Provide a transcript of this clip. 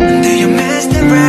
Do you miss the rain?